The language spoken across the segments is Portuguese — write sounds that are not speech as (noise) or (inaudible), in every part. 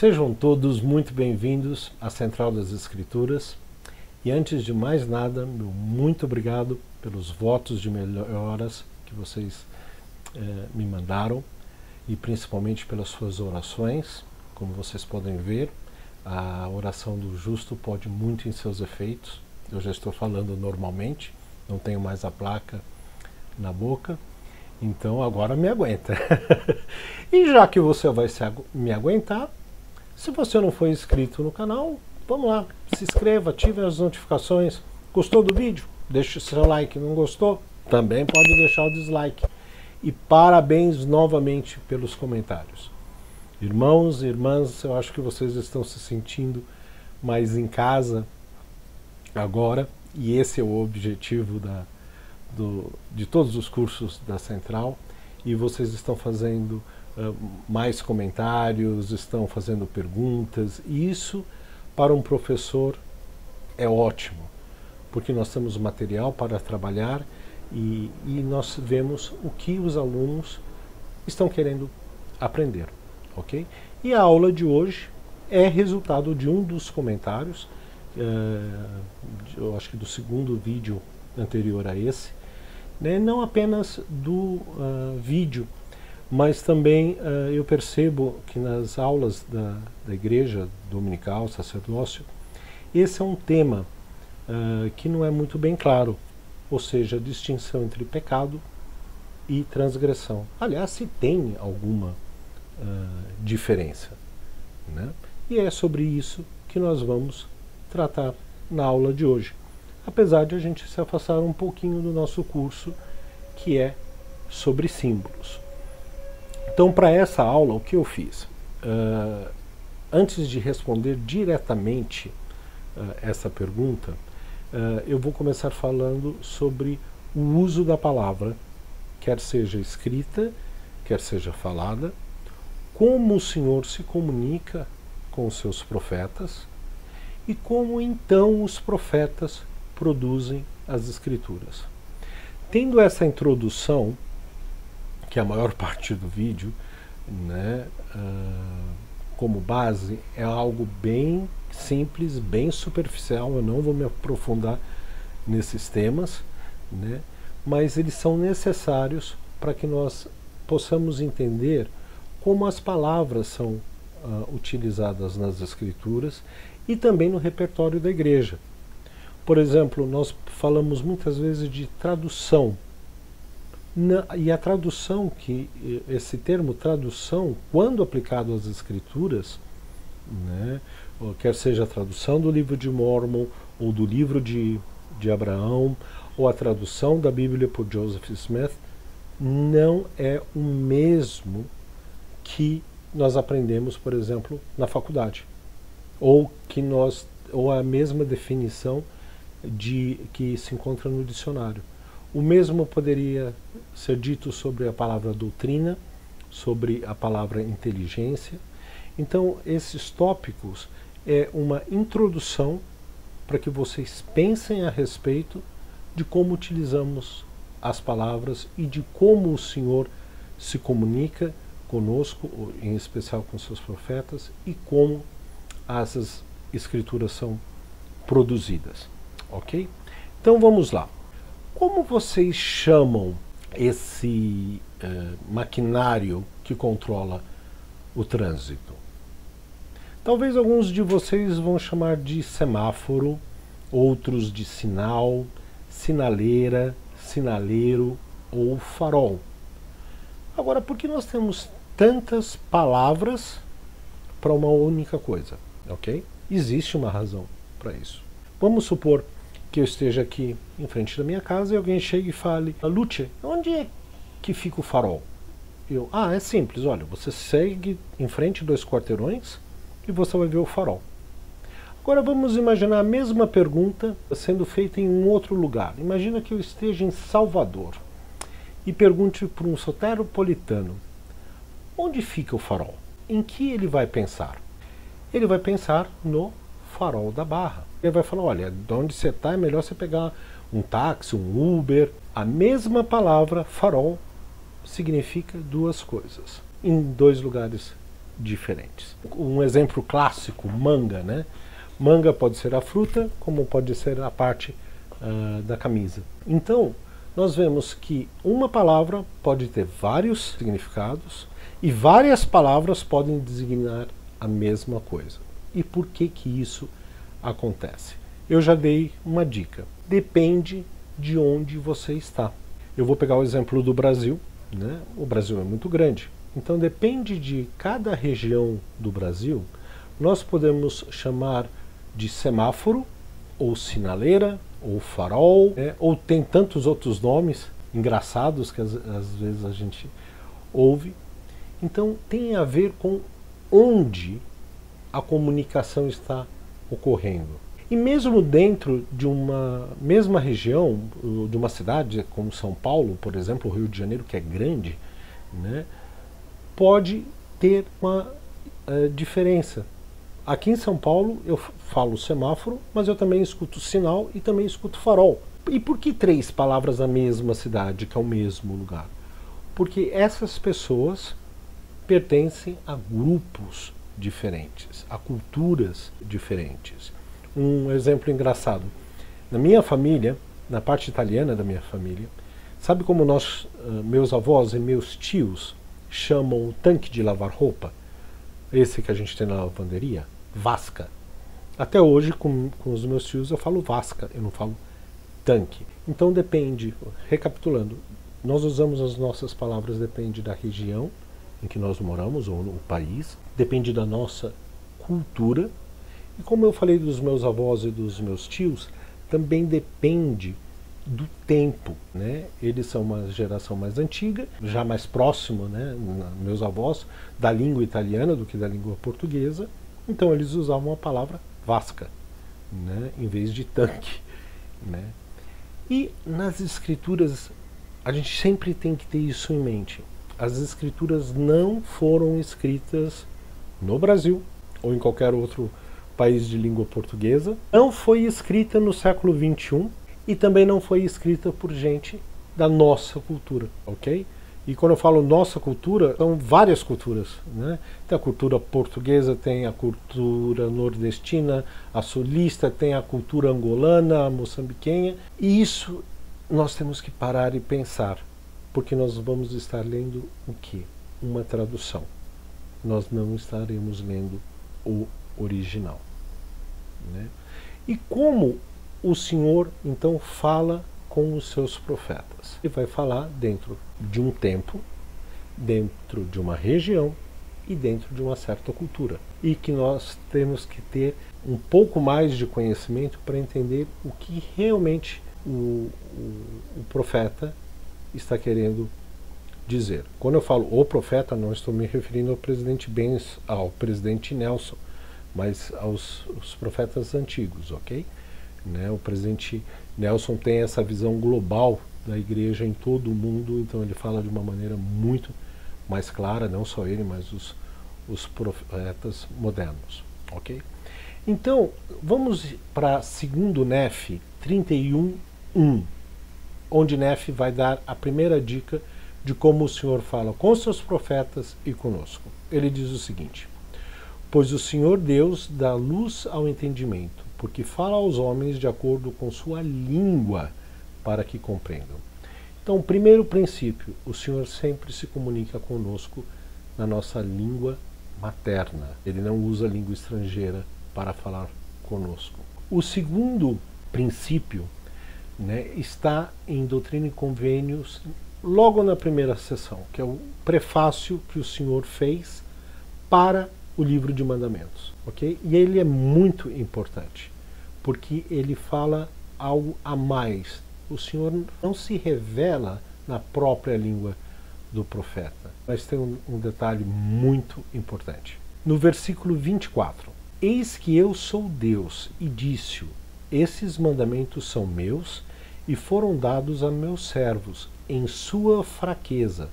Sejam todos muito bem-vindos à Central das Escrituras. E antes de mais nada, meu muito obrigado pelos votos de melhoras que vocês eh, me mandaram e principalmente pelas suas orações. Como vocês podem ver, a oração do justo pode muito em seus efeitos. Eu já estou falando normalmente, não tenho mais a placa na boca, então agora me aguenta. (laughs) e já que você vai me aguentar, se você não for inscrito no canal, vamos lá, se inscreva, ative as notificações. Gostou do vídeo? Deixe o seu like. Não gostou? Também pode deixar o dislike. E parabéns novamente pelos comentários. Irmãos e irmãs, eu acho que vocês estão se sentindo mais em casa agora, e esse é o objetivo da, do, de todos os cursos da Central, e vocês estão fazendo mais comentários, estão fazendo perguntas, e isso para um professor é ótimo, porque nós temos material para trabalhar e, e nós vemos o que os alunos estão querendo aprender, ok? E a aula de hoje é resultado de um dos comentários, uh, eu acho que do segundo vídeo anterior a esse, né, não apenas do uh, vídeo, mas também uh, eu percebo que nas aulas da, da igreja dominical, sacerdócio, esse é um tema uh, que não é muito bem claro, ou seja, a distinção entre pecado e transgressão. Aliás, se tem alguma diferença. Né? E é sobre isso que nós vamos tratar na aula de hoje apesar de a gente se afastar um pouquinho do nosso curso, que é sobre símbolos. Então, para essa aula, o que eu fiz? Uh, antes de responder diretamente uh, essa pergunta, uh, eu vou começar falando sobre o uso da palavra, quer seja escrita, quer seja falada, como o Senhor se comunica com os seus profetas e como então os profetas produzem as escrituras. Tendo essa introdução, que a maior parte do vídeo, né, uh, como base, é algo bem simples, bem superficial, eu não vou me aprofundar nesses temas, né, mas eles são necessários para que nós possamos entender como as palavras são uh, utilizadas nas escrituras e também no repertório da igreja. Por exemplo, nós falamos muitas vezes de tradução. Na, e a tradução, que esse termo tradução, quando aplicado às escrituras, né, quer seja a tradução do livro de Mormon, ou do livro de, de Abraão, ou a tradução da Bíblia por Joseph Smith, não é o mesmo que nós aprendemos, por exemplo, na faculdade, ou que nós ou a mesma definição de, que se encontra no dicionário. O mesmo poderia ser dito sobre a palavra doutrina, sobre a palavra inteligência. Então, esses tópicos é uma introdução para que vocês pensem a respeito de como utilizamos as palavras e de como o Senhor se comunica conosco, em especial com seus profetas, e como as escrituras são produzidas. Ok? Então vamos lá. Como vocês chamam esse uh, maquinário que controla o trânsito? Talvez alguns de vocês vão chamar de semáforo, outros de sinal, sinaleira, sinaleiro ou farol. Agora, por que nós temos tantas palavras para uma única coisa? Ok? Existe uma razão para isso. Vamos supor que eu esteja aqui em frente da minha casa e alguém chegue e fale: Lute, onde é que fica o farol? Eu, ah, é simples, olha, você segue em frente dois quarteirões e você vai ver o farol. Agora vamos imaginar a mesma pergunta sendo feita em um outro lugar. Imagina que eu esteja em Salvador e pergunte para um soteropolitano: onde fica o farol? Em que ele vai pensar? Ele vai pensar no farol da Barra. Ele vai falar: olha, de onde você está é melhor você pegar um táxi, um Uber. A mesma palavra farol significa duas coisas em dois lugares diferentes. Um exemplo clássico, manga, né? Manga pode ser a fruta, como pode ser a parte uh, da camisa. Então, nós vemos que uma palavra pode ter vários significados e várias palavras podem designar a mesma coisa. E por que que isso acontece? Eu já dei uma dica. Depende de onde você está. Eu vou pegar o exemplo do Brasil. Né? O Brasil é muito grande. Então depende de cada região do Brasil. Nós podemos chamar de semáforo, ou sinaleira, ou farol, né? ou tem tantos outros nomes engraçados que às, às vezes a gente ouve. Então tem a ver com onde a comunicação está ocorrendo. E mesmo dentro de uma mesma região, de uma cidade como São Paulo, por exemplo, o Rio de Janeiro, que é grande, né, pode ter uma uh, diferença. Aqui em São Paulo eu falo semáforo, mas eu também escuto sinal e também escuto farol. E por que três palavras na mesma cidade, que é o mesmo lugar? Porque essas pessoas pertencem a grupos diferentes, a culturas diferentes. Um exemplo engraçado. Na minha família, na parte italiana da minha família, sabe como nós, ah, meus avós e meus tios chamam o tanque de lavar roupa? Esse que a gente tem na lavanderia? Vasca. Até hoje, com, com os meus tios, eu falo vasca, eu não falo tanque. Então depende, recapitulando, nós usamos as nossas palavras, depende da região, em que nós moramos, ou no país, depende da nossa cultura. E como eu falei dos meus avós e dos meus tios, também depende do tempo, né? Eles são uma geração mais antiga, já mais próximo, né, meus avós, da língua italiana do que da língua portuguesa. Então eles usavam a palavra vasca, né, em vez de tanque, né? E nas escrituras a gente sempre tem que ter isso em mente as escrituras não foram escritas no Brasil ou em qualquer outro país de língua portuguesa, não foi escrita no século XXI e também não foi escrita por gente da nossa cultura, ok? E quando eu falo nossa cultura, são várias culturas. Né? Tem a cultura portuguesa, tem a cultura nordestina, a sulista, tem a cultura angolana, a moçambiquenha. E isso nós temos que parar e pensar porque nós vamos estar lendo o que? Uma tradução. Nós não estaremos lendo o original. Né? E como o Senhor então fala com os seus profetas? Ele vai falar dentro de um tempo, dentro de uma região e dentro de uma certa cultura. E que nós temos que ter um pouco mais de conhecimento para entender o que realmente o, o, o profeta está querendo dizer. Quando eu falo o profeta, não estou me referindo ao presidente Benz, ao presidente Nelson, mas aos, profetas antigos, ok? Né? O presidente Nelson tem essa visão global da igreja em todo o mundo, então ele fala de uma maneira muito mais clara, não só ele, mas os, os profetas modernos, ok? Então, vamos para segundo Nef 31.1 onde Nefe vai dar a primeira dica de como o Senhor fala com seus profetas e conosco. Ele diz o seguinte: Pois o Senhor Deus dá luz ao entendimento, porque fala aos homens de acordo com sua língua, para que compreendam. Então, primeiro princípio, o Senhor sempre se comunica conosco na nossa língua materna. Ele não usa língua estrangeira para falar conosco. O segundo princípio né, está em Doutrina e Convênios logo na primeira sessão, que é o prefácio que o senhor fez para o livro de mandamentos, ok? E ele é muito importante, porque ele fala algo a mais. O senhor não se revela na própria língua do profeta, mas tem um, um detalhe muito importante. No versículo 24: Eis que eu sou Deus, e disse-o: Esses mandamentos são meus e foram dados a meus servos em sua fraqueza,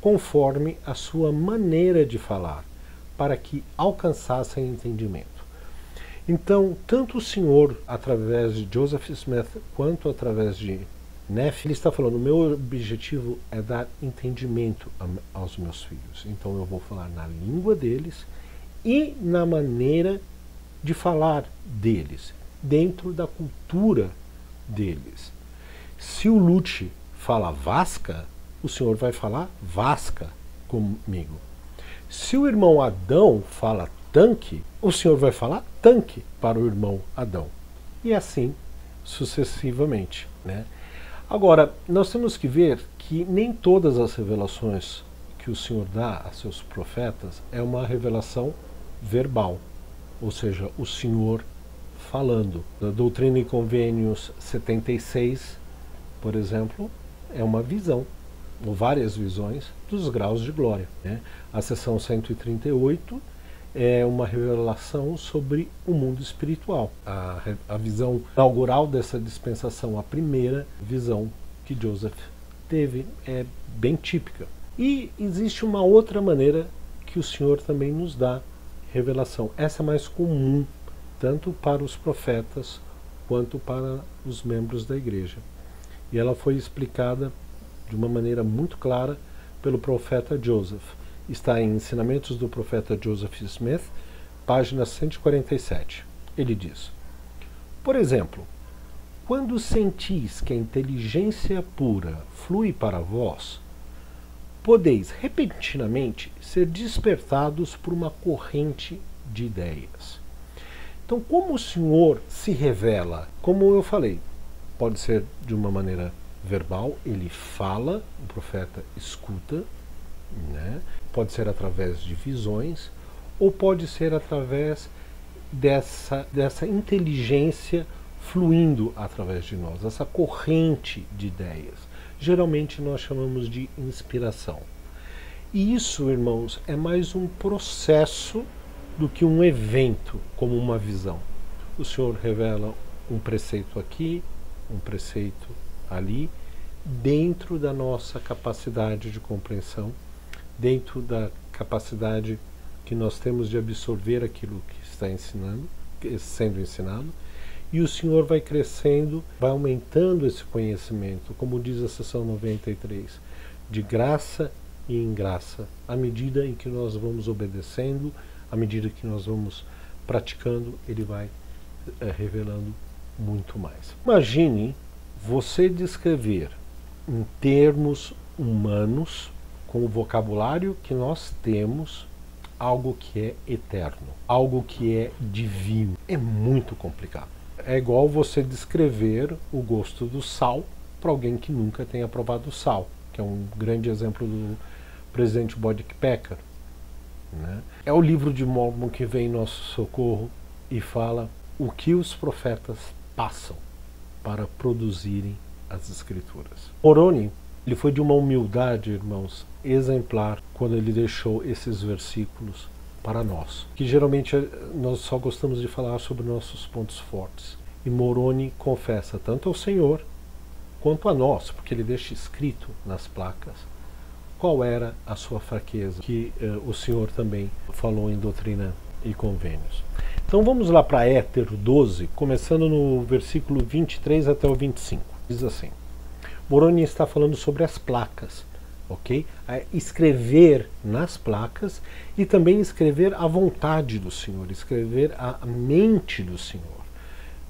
conforme a sua maneira de falar, para que alcançassem entendimento. Então, tanto o Senhor, através de Joseph Smith, quanto através de Nef, ele está falando: meu objetivo é dar entendimento aos meus filhos. Então eu vou falar na língua deles e na maneira de falar deles, dentro da cultura deles. Se o Lute fala vasca, o senhor vai falar vasca comigo. Se o irmão Adão fala tanque, o senhor vai falar tanque para o irmão Adão. E assim sucessivamente. Né? Agora, nós temos que ver que nem todas as revelações que o Senhor dá a seus profetas é uma revelação verbal, ou seja, o Senhor falando. A Doutrina e Convênios 76, por exemplo, é uma visão, ou várias visões, dos graus de glória. Né? A seção 138 é uma revelação sobre o mundo espiritual. A, a visão inaugural dessa dispensação, a primeira visão que Joseph teve, é bem típica. E existe uma outra maneira que o Senhor também nos dá revelação. Essa é mais comum, tanto para os profetas quanto para os membros da igreja. E ela foi explicada de uma maneira muito clara pelo profeta Joseph. Está em Ensinamentos do Profeta Joseph Smith, página 147. Ele diz: Por exemplo, quando sentis que a inteligência pura flui para vós, podeis repentinamente ser despertados por uma corrente de ideias. Então, como o Senhor se revela? Como eu falei, pode ser de uma maneira verbal, ele fala, o profeta escuta, né? pode ser através de visões, ou pode ser através dessa, dessa inteligência fluindo através de nós, essa corrente de ideias geralmente nós chamamos de inspiração. E isso, irmãos, é mais um processo do que um evento, como uma visão. O Senhor revela um preceito aqui, um preceito ali, dentro da nossa capacidade de compreensão, dentro da capacidade que nós temos de absorver aquilo que está ensinando, sendo ensinado, e o Senhor vai crescendo, vai aumentando esse conhecimento, como diz a sessão 93, de graça e em graça, à medida em que nós vamos obedecendo, à medida que nós vamos praticando, ele vai é, revelando muito mais. Imagine você descrever em termos humanos, com o vocabulário que nós temos, algo que é eterno, algo que é divino. É muito complicado. É igual você descrever o gosto do sal para alguém que nunca tenha provado sal, que é um grande exemplo do presidente Bodypacker. Né? É o livro de Mormon que vem em nosso socorro e fala o que os profetas passam para produzirem as escrituras. Moroni ele foi de uma humildade, irmãos, exemplar quando ele deixou esses versículos para nós. Que geralmente eh, nós só gostamos de falar sobre nossos pontos fortes. E Moroni confessa tanto ao Senhor quanto a nós, porque ele deixa escrito nas placas qual era a sua fraqueza, que eh, o Senhor também falou em doutrina e convênios. Então vamos lá para Éter 12, começando no versículo 23 até o 25. Diz assim: Moroni está falando sobre as placas ok? escrever nas placas e também escrever a vontade do Senhor, escrever a mente do Senhor.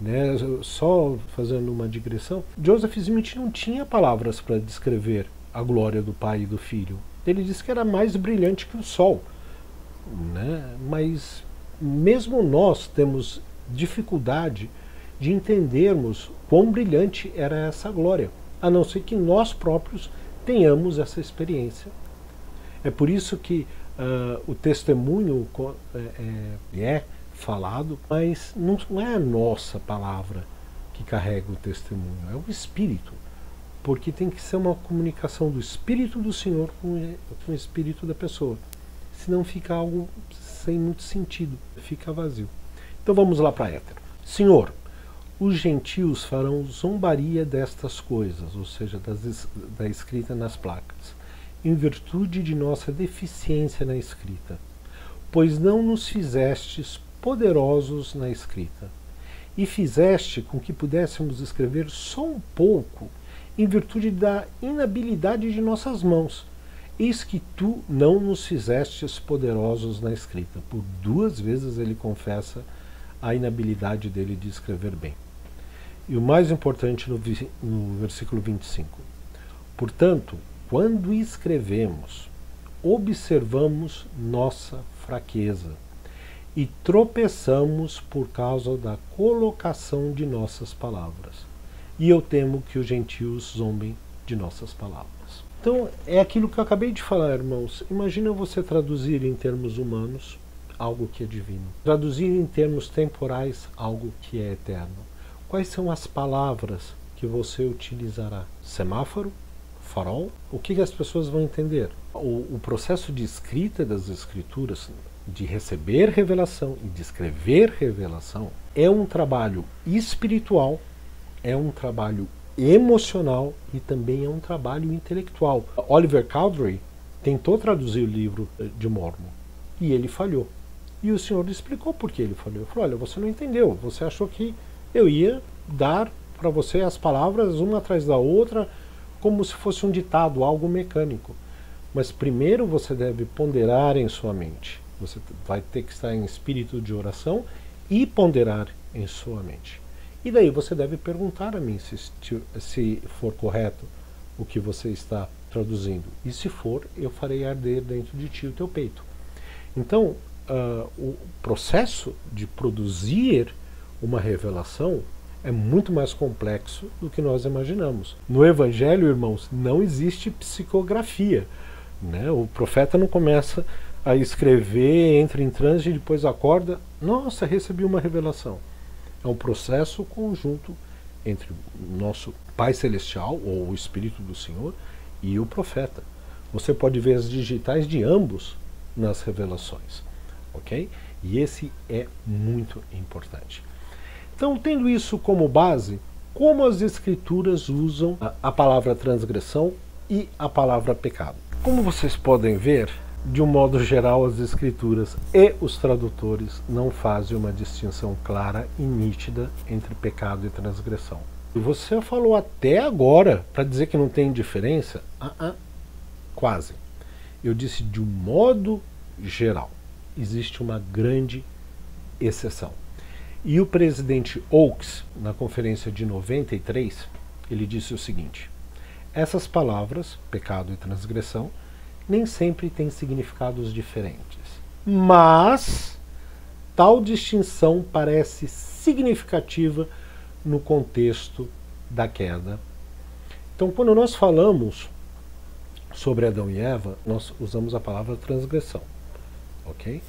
Né? Só fazendo uma digressão, Joseph Smith não tinha palavras para descrever a glória do Pai e do Filho. Ele disse que era mais brilhante que o sol. Né? Mas mesmo nós temos dificuldade de entendermos quão brilhante era essa glória, a não ser que nós próprios tenhamos essa experiência. É por isso que uh, o testemunho é, é, é, falado, mas não, é a nossa palavra que carrega o testemunho, é o Espírito. Porque tem que ser uma comunicação do Espírito do Senhor com o Espírito da pessoa. Senão fica algo sem muito sentido, fica vazio. Então vamos lá para Éter. Senhor, os gentios farão zombaria destas coisas, ou seja, das, da escrita nas placas, em virtude de nossa deficiência na escrita, pois não nos fizestes poderosos na escrita, e fizeste com que pudéssemos escrever só um pouco em virtude da inabilidade de nossas mãos. Eis que tu não nos fizestes poderosos na escrita. Por duas vezes ele confessa a inabilidade dele de escrever bem. E o mais importante no, no versículo 25. Portanto, quando escrevemos, observamos nossa fraqueza e tropeçamos por causa da colocação de nossas palavras. E eu temo que os gentios zombem de nossas palavras. Então, é aquilo que eu acabei de falar, irmãos. Imagina você traduzir em termos humanos algo que é divino, traduzir em termos temporais algo que é eterno. Quais são as palavras que você utilizará? Semáforo? Farol? O que, as pessoas vão entender? O, o processo de escrita das escrituras de receber revelação e de escrever revelação é um trabalho espiritual, é um trabalho emocional e também é um trabalho intelectual. Oliver Cowdery tentou traduzir o livro de Mormon e ele falhou. E o Senhor explicou por que ele falhou. Ele falou: Olha, você não entendeu. Você achou que eu ia dar para você as palavras uma atrás da outra, como se fosse um ditado, algo mecânico. Mas primeiro você deve ponderar em sua mente você vai ter que estar em espírito de oração e ponderar em sua mente. E daí você deve perguntar a mim se, se for correto o que você está traduzindo. E se for, eu farei arder dentro de ti o teu peito. Então, uh, o processo de produzir uma revelação é muito mais complexo do que nós imaginamos. No Evangelho, irmãos, não existe psicografia. Né? O profeta não começa a escrever, entra em transe e depois acorda. Nossa, recebi uma revelação. É um processo conjunto entre o nosso Pai Celestial, ou o Espírito do Senhor, e o profeta. Você pode ver as digitais de ambos nas revelações. Ok? E esse é muito importante. Então, tendo isso como base, como as Escrituras usam a palavra transgressão e a palavra pecado? Como vocês podem ver, de um modo geral, as escrituras e os tradutores não fazem uma distinção clara e nítida entre pecado e transgressão. E você falou até agora para dizer que não tem diferença? Ah, ah, quase. Eu disse de um modo geral. Existe uma grande exceção. E o presidente Oaks, na conferência de 93, ele disse o seguinte: essas palavras, pecado e transgressão, nem sempre têm significados diferentes. Mas tal distinção parece significativa no contexto da queda. Então, quando nós falamos sobre Adão e Eva, nós usamos a palavra transgressão. Ok?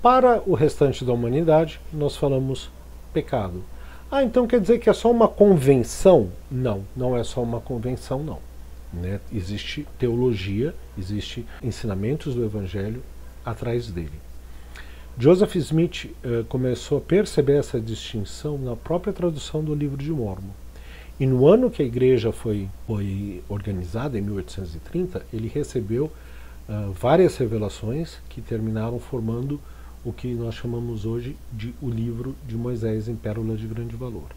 Para o restante da humanidade, nós falamos pecado. Ah, então quer dizer que é só uma convenção? Não, não é só uma convenção, não. Né? Existe teologia, existe ensinamentos do Evangelho atrás dele. Joseph Smith uh, começou a perceber essa distinção na própria tradução do livro de Mormon. E no ano que a igreja foi, foi organizada, em 1830, ele recebeu uh, várias revelações que terminaram formando o que nós chamamos hoje de o livro de Moisés em Pérola de Grande Valor.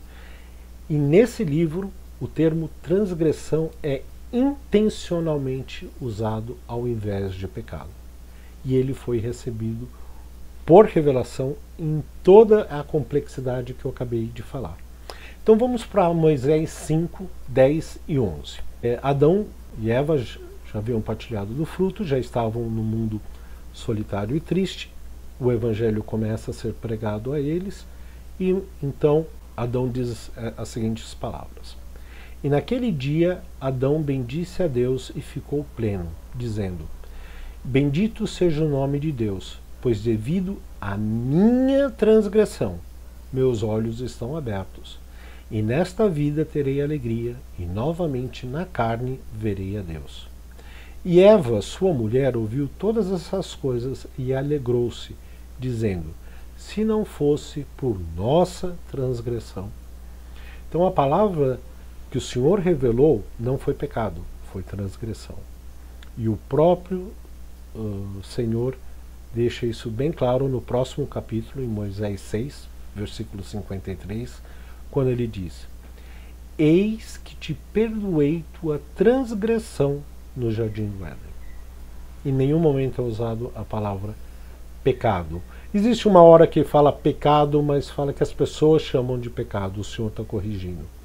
E nesse livro, o termo transgressão é intencionalmente usado ao invés de pecado. E ele foi recebido por revelação em toda a complexidade que eu acabei de falar. Então vamos para Moisés 5, 10 e 11. É, Adão e Eva já haviam partilhado do fruto, já estavam no mundo solitário e triste. O evangelho começa a ser pregado a eles e então Adão diz é, as seguintes palavras: e naquele dia Adão bendisse a Deus e ficou pleno, dizendo: Bendito seja o nome de Deus, pois devido à minha transgressão, meus olhos estão abertos. E nesta vida terei alegria, e novamente na carne verei a Deus. E Eva, sua mulher, ouviu todas essas coisas e alegrou-se, dizendo: Se não fosse por nossa transgressão. Então a palavra que o Senhor revelou não foi pecado, foi transgressão. E o próprio uh, Senhor deixa isso bem claro no próximo capítulo, em Moisés 6, versículo 53, quando ele diz: Eis que te perdoei tua transgressão no jardim do Éden. Em nenhum momento é usado a palavra pecado. Existe uma hora que fala pecado, mas fala que as pessoas chamam de pecado. O Senhor está corrigindo.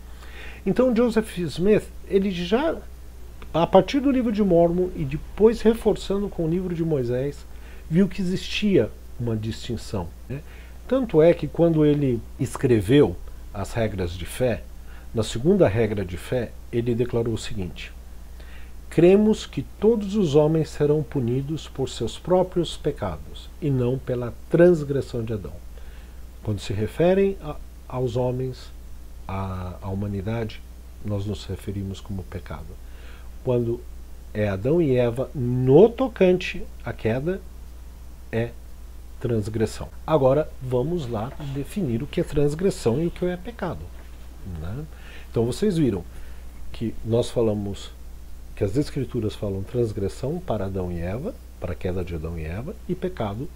Então Joseph Smith, ele já, a partir do livro de Mormon e depois reforçando com o livro de Moisés, viu que existia uma distinção. Né? Tanto é que quando ele escreveu as regras de fé, na segunda regra de fé, ele declarou o seguinte: Cremos que todos os homens serão punidos por seus próprios pecados e não pela transgressão de Adão. Quando se referem a, aos homens, à humanidade, nós nos referimos como pecado. Quando é Adão e Eva, no tocante à queda, é transgressão. Agora vamos lá definir o que é transgressão e o que é pecado. Né? Então vocês viram que nós falamos que as escrituras falam transgressão para Adão e Eva, para a queda de Adão e Eva, e pecado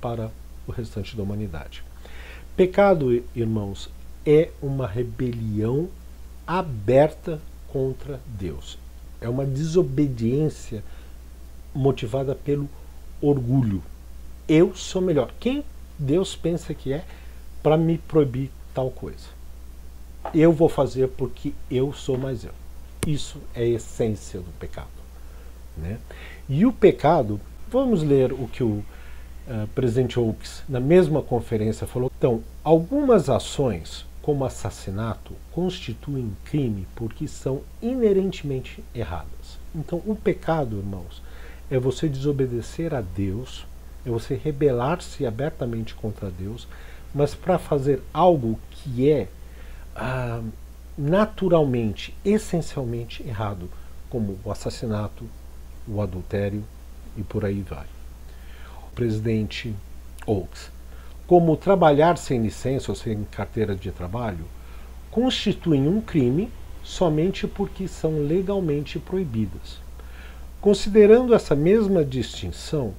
para o restante da humanidade. Pecado, irmãos, é uma rebelião aberta contra Deus. É uma desobediência motivada pelo orgulho, eu sou melhor. Quem Deus pensa que é para me proibir tal coisa? Eu vou fazer porque eu sou mais eu. Isso é a essência do pecado. Né? E o pecado, vamos ler o que o uh, presidente Oaks, na mesma conferência, falou. Então, algumas ações, como assassinato, constituem crime porque são inerentemente erradas. Então, o pecado, irmãos, é você desobedecer a Deus é você rebelar-se abertamente contra Deus, mas para fazer algo que é ah, naturalmente, essencialmente errado, como o assassinato, o adultério e por aí vai. O presidente Oaks, como trabalhar sem licença ou sem carteira de trabalho, constituem um crime somente porque são legalmente proibidas. Considerando essa mesma distinção,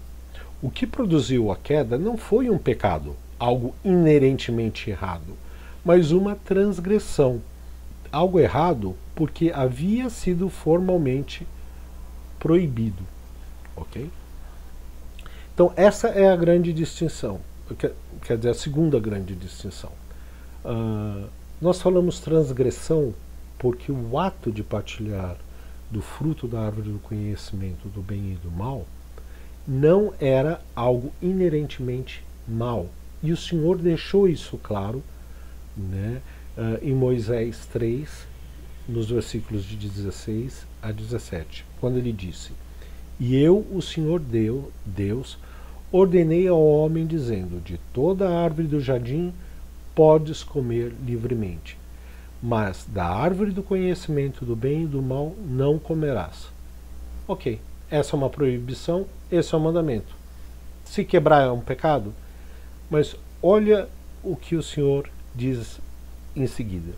o que produziu a queda não foi um pecado, algo inerentemente errado, mas uma transgressão. Algo errado porque havia sido formalmente proibido. Ok? Então, essa é a grande distinção. Quer dizer, a segunda grande distinção. Uh, nós falamos transgressão porque o ato de partilhar do fruto da árvore do conhecimento do bem e do mal não era algo inerentemente mal. E o Senhor deixou isso claro né, uh, em Moisés 3, nos versículos de 16 a 17, quando ele disse: E eu, o Senhor Deus, Deus, ordenei ao homem, dizendo: De toda a árvore do jardim podes comer livremente, mas da árvore do conhecimento do bem e do mal não comerás. Ok, essa é uma proibição, esse é um mandamento. Se quebrar é um pecado, mas olha o que o Senhor diz em seguida.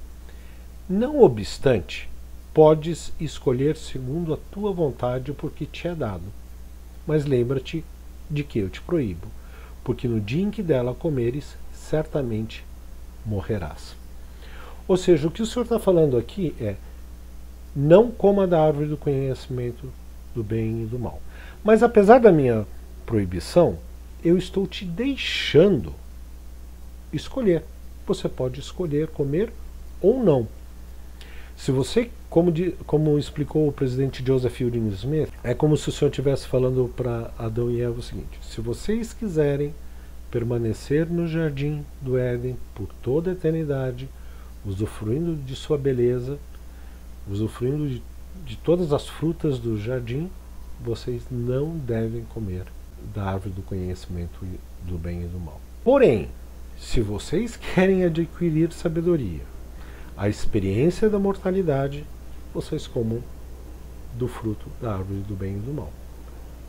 Não obstante, podes escolher segundo a tua vontade, porque te é dado. Mas lembra-te de que eu te proíbo, porque no dia em que dela comeres, certamente morrerás. Ou seja, o que o Senhor está falando aqui é: não coma da árvore do conhecimento do bem e do mal. Mas apesar da minha proibição, eu estou te deixando escolher. Você pode escolher comer ou não. Se você, como, de, como explicou o presidente Joseph Fielding Smith, é como se o senhor estivesse falando para Adão e Eva o seguinte: se vocês quiserem permanecer no jardim do Éden por toda a eternidade, usufruindo de sua beleza, usufruindo de de todas as frutas do jardim, vocês não devem comer da árvore do conhecimento do bem e do mal. Porém, se vocês querem adquirir sabedoria, a experiência da mortalidade, vocês comam do fruto da árvore do bem e do mal.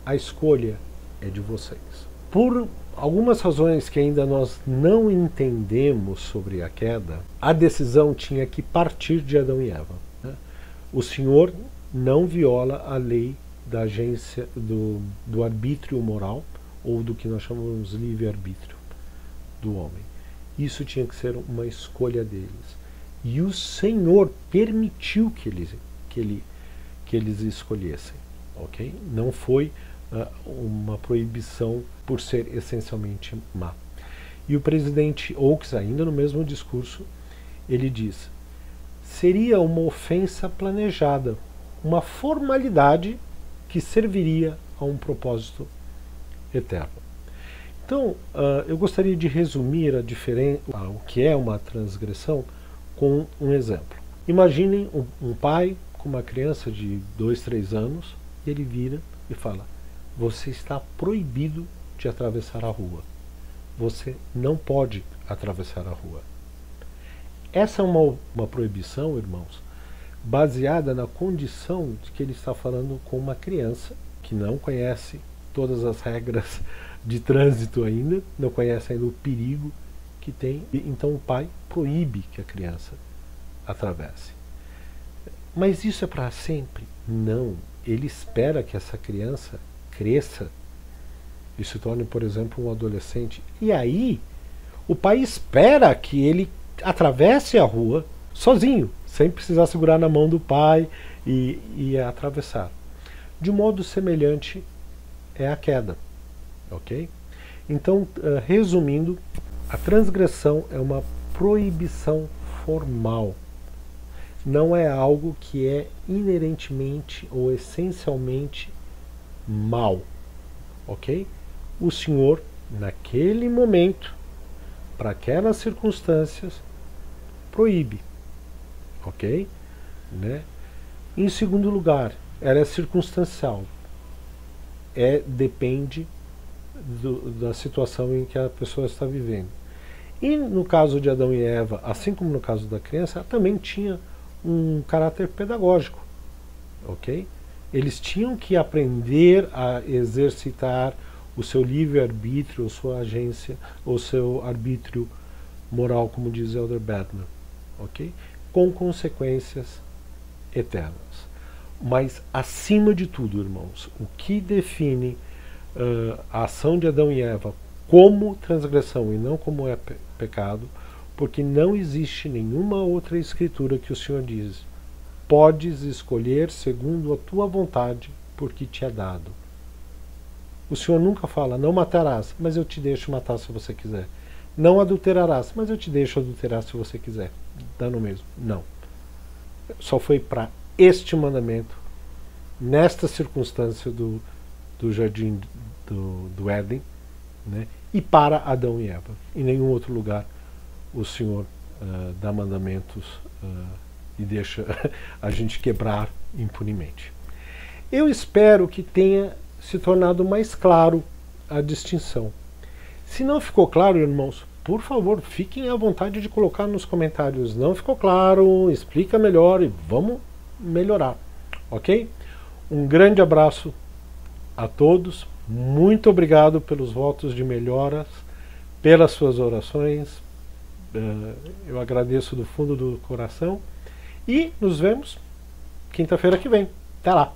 A escolha é de vocês. Por algumas razões que ainda nós não entendemos sobre a queda, a decisão tinha que partir de Adão e Eva o senhor não viola a lei da agência do, do arbítrio moral ou do que nós chamamos livre-arbítrio do homem. Isso tinha que ser uma escolha deles. E o Senhor permitiu que eles, que ele, que eles escolhessem. ok? Não foi uh, uma proibição por ser essencialmente má. E o presidente Oaks, ainda no mesmo discurso, ele diz: seria uma ofensa planejada, uma formalidade que serviria a um propósito eterno. Então, uh, eu gostaria de resumir a diferença, o que é uma transgressão, com um exemplo. Imaginem um, um pai com uma criança de 2, 3 anos, e ele vira e fala: Você está proibido de atravessar a rua. Você não pode atravessar a rua. Essa é uma, uma proibição, irmãos, baseada na condição de que ele está falando com uma criança que não conhece todas as regras de trânsito ainda, não conhece ainda o perigo que tem, então o pai proíbe que a criança atravesse. Mas isso é para sempre? Não. Ele espera que essa criança cresça e se torne, por exemplo, um adolescente. E aí, o pai espera que ele atravesse a rua sozinho, sem precisar segurar na mão do pai e, e atravessar. De modo semelhante é a queda, ok? Então, uh, resumindo, a transgressão é uma proibição formal. Não é algo que é inerentemente ou essencialmente mal, ok? O Senhor, naquele momento, para aquelas circunstâncias, proíbe, ok? Né? Em segundo lugar, ela é circunstancial. É depende do, da situação em que a pessoa está vivendo. E no caso de Adão e Eva, assim como no caso da criança, também tinha um caráter pedagógico, ok? Eles tinham que aprender a exercitar o seu livre-arbítrio, a sua agência, o seu arbítrio moral, como diz Elder Badman, ok? Com consequências eternas. Mas, acima de tudo, irmãos, o que define uh, a ação de Adão e Eva como transgressão e não como é pe pecado, porque não existe nenhuma outra escritura que o Senhor diz: podes escolher segundo a tua vontade, porque te é dado. O Senhor nunca fala, não matarás, mas eu te deixo matar se você quiser. Não adulterarás, mas eu te deixo adulterar se você quiser. Dá no mesmo. Não. Só foi para este mandamento, nesta circunstância do, do jardim do, do Éden, né? e para Adão e Eva. Em nenhum outro lugar o Senhor uh, dá mandamentos uh, e deixa (laughs) a gente quebrar impunemente. Eu espero que tenha se tornado mais claro a distinção. Se não ficou claro, irmãos, por favor, fiquem à vontade de colocar nos comentários. Não ficou claro, explica melhor e vamos melhorar, ok? Um grande abraço a todos. Muito obrigado pelos votos de melhoras, pelas suas orações. Eh, eu agradeço do fundo do coração. E nos vemos quinta-feira que vem. Até lá!